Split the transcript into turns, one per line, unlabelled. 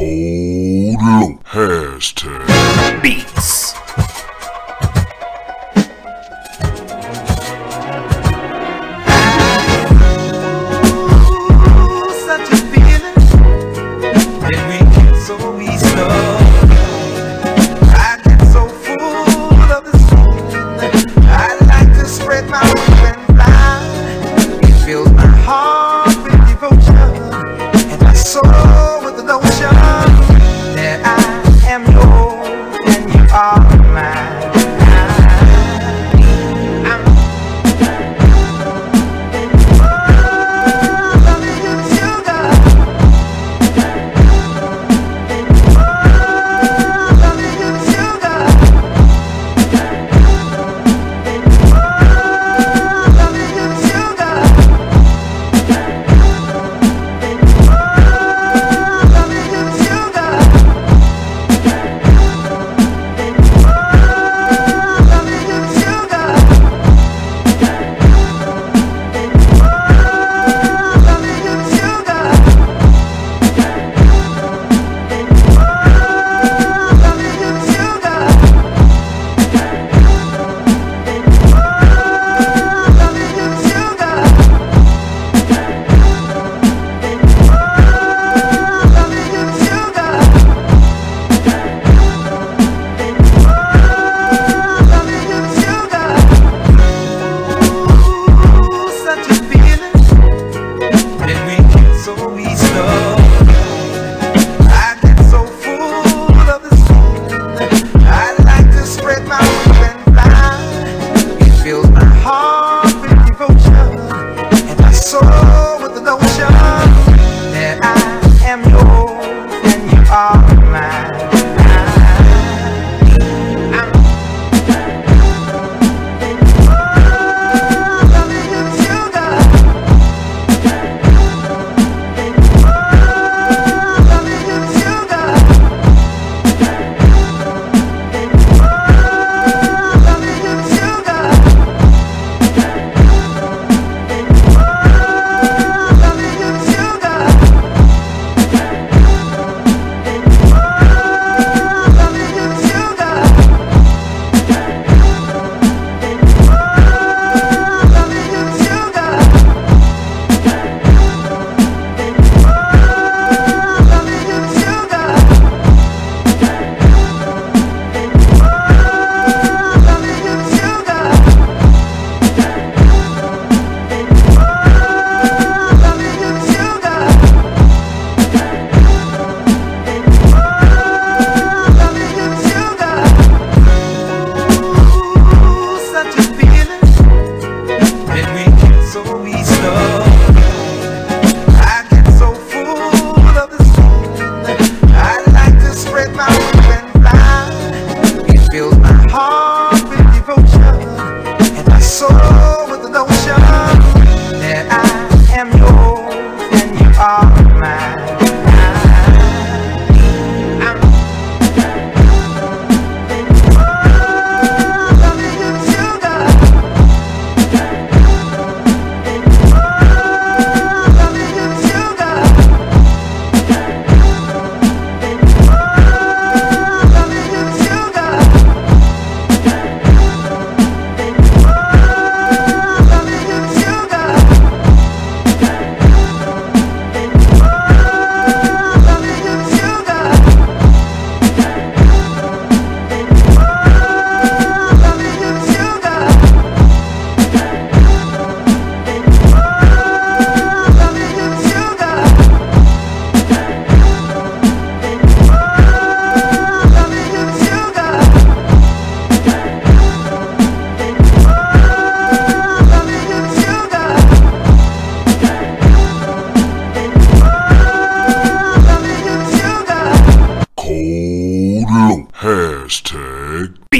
Cold Low. Hashtag
Beats.
Beat.